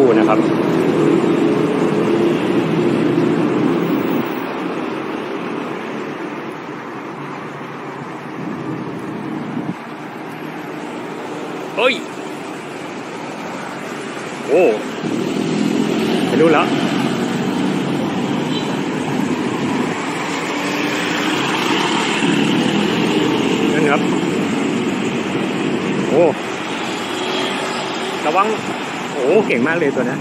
สู้นะครับ เฮ้ย โอ้ไปรู้แล้วนั่นครับ โอ้ระวัง โอ้เก่งมากเลยตัวนี้